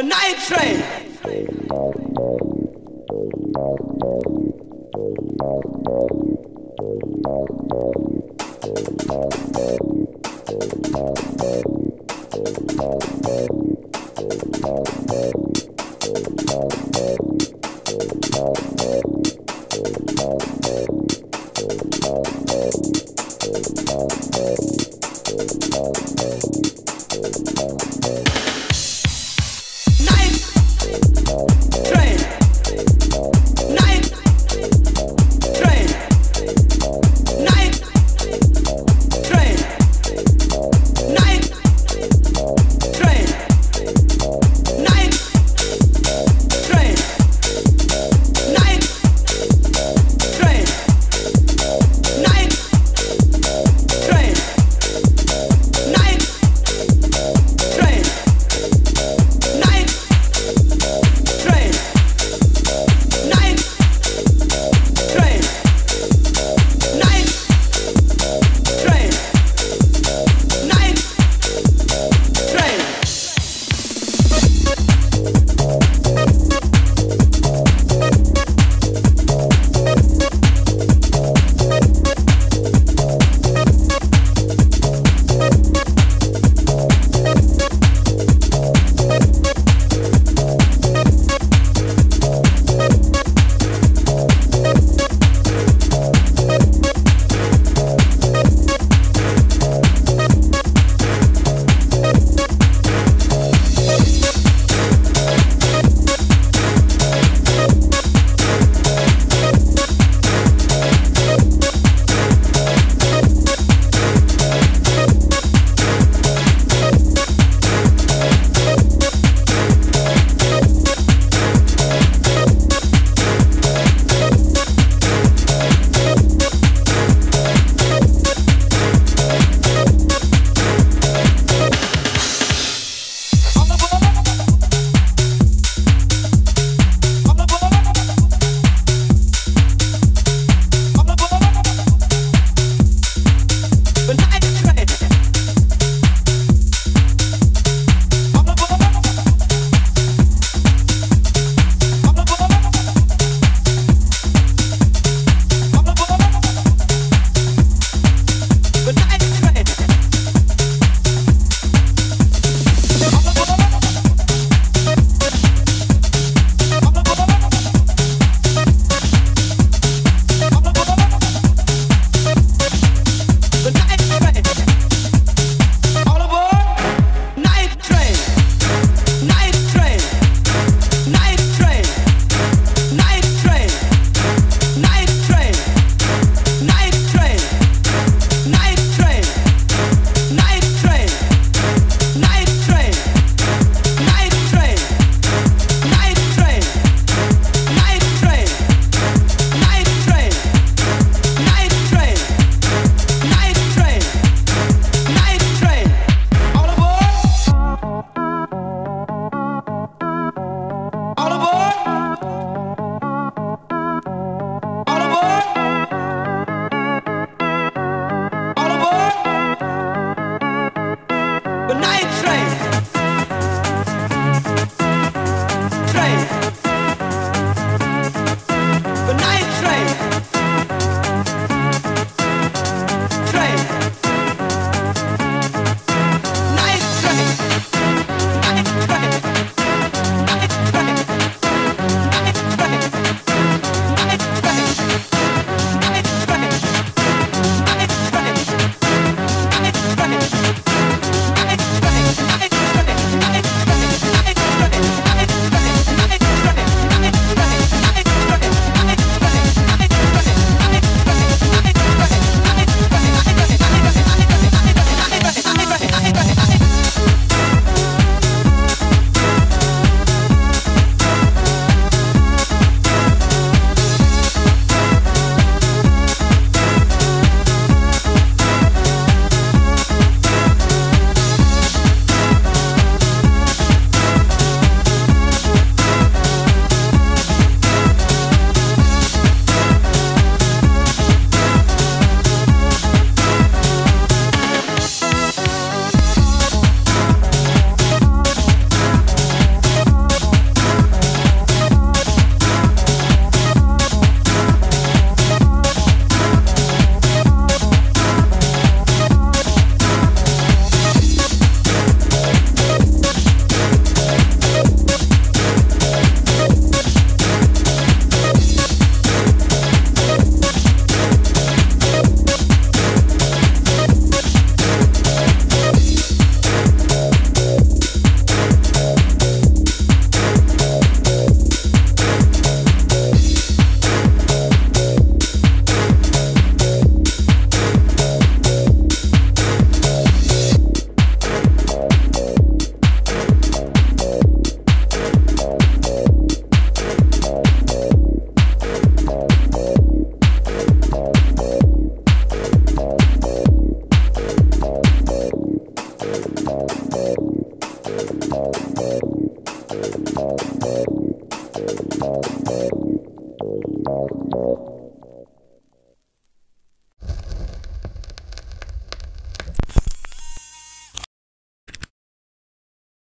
The night train. Thank you.